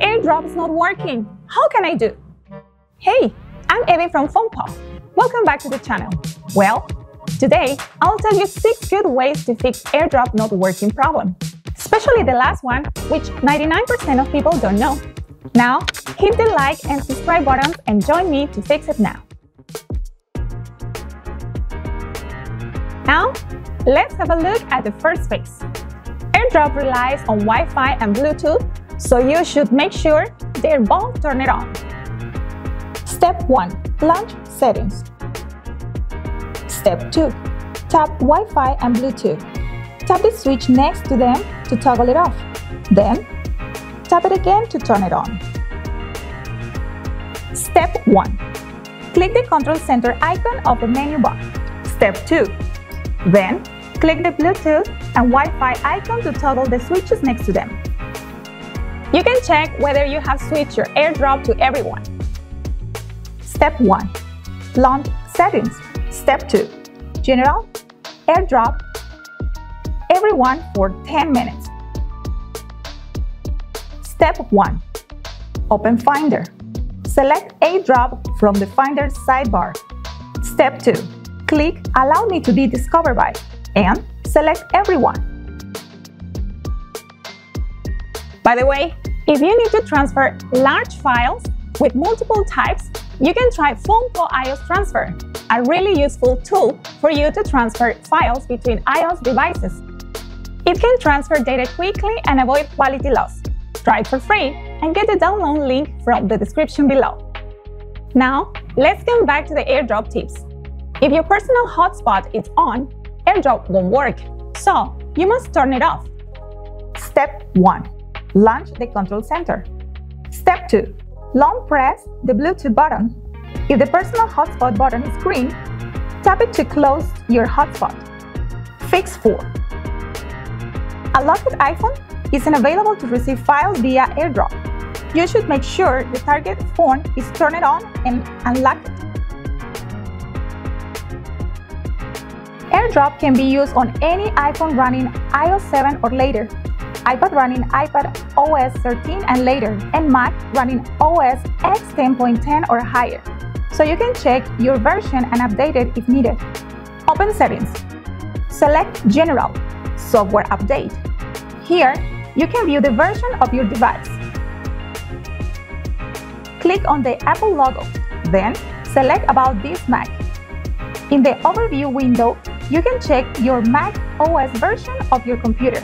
AirDrop is not working. How can I do? Hey, I'm Evie from FonePaw. Welcome back to the channel. Well, today I'll tell you 6 good ways to fix AirDrop not working problem. Especially the last one, which 99% of people don't know. Now, hit the like and subscribe buttons and join me to fix it now. Now, let's have a look at the first phase. AirDrop relies on Wi-Fi and Bluetooth, so you should make sure they're both turned on. Step 1. Launch Settings. Step 2. Tap Wi-Fi and Bluetooth. Tap the switch next to them to toggle it off. Then, tap it again to turn it on. Step 1. Click the control center icon of the menu bar. Step 2. Then, click the Bluetooth and Wi-Fi icon to toggle the switches next to them. You can check whether you have switched your AirDrop to everyone. Step 1. Launch Settings. Step 2. General, AirDrop, everyone for 10 minutes. Step 1. Open Finder. Select AirDrop from the Finder sidebar. Step 2 click Allow me to be discovered by and select Everyone. By the way, if you need to transfer large files with multiple types, you can try FonePaw iOS Transfer, a really useful tool for you to transfer files between iOS devices. It can transfer data quickly and avoid quality loss. Try it for free and get the download link from the description below. Now, let's come back to the AirDrop tips. If your personal hotspot is on, AirDrop won't work, so you must turn it off. Step 1. Launch the control center. Step 2. Long press the Bluetooth button. If the personal hotspot button is green, tap it to close your hotspot. Fix 4. A locked iPhone isn't available to receive files via AirDrop. You should make sure the target phone is turned on and unlocked AirDrop can be used on any iPhone running iOS 7 or later, iPad running iPad OS 13 and later, and Mac running OS X 10.10 or higher. So you can check your version and update it if needed. Open Settings. Select General, Software Update. Here, you can view the version of your device. Click on the Apple logo, then select About this Mac. In the Overview window, you can check your Mac OS version of your computer.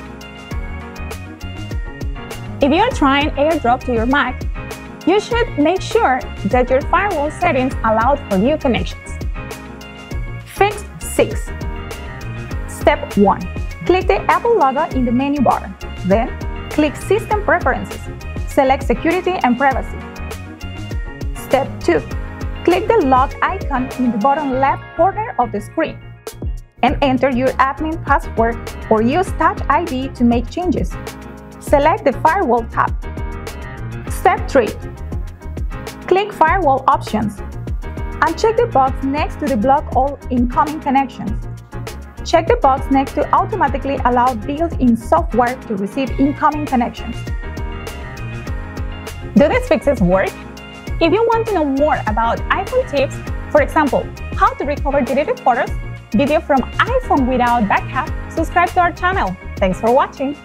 If you're trying AirDrop to your Mac, you should make sure that your firewall settings allow for new connections. Fix 6. Step 1. Click the Apple logo in the menu bar. Then, click System Preferences. Select Security and Privacy. Step 2. Click the lock icon in the bottom left corner of the screen and enter your admin password or use Touch ID to make changes. Select the Firewall tab. Step 3. Click Firewall Options and check the box next to the Block All Incoming Connections. Check the box next to automatically allow built-in software to receive incoming connections. Do these fixes work? If you want to know more about iPhone tips, for example, how to recover deleted photos, video from iPhone without backup, subscribe to our channel. Thanks for watching!